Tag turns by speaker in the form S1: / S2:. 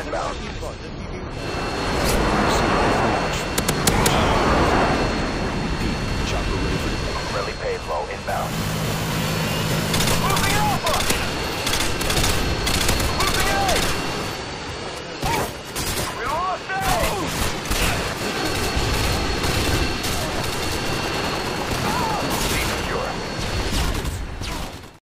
S1: inbound.
S2: Chopper ready for
S1: Friendly payload inbound.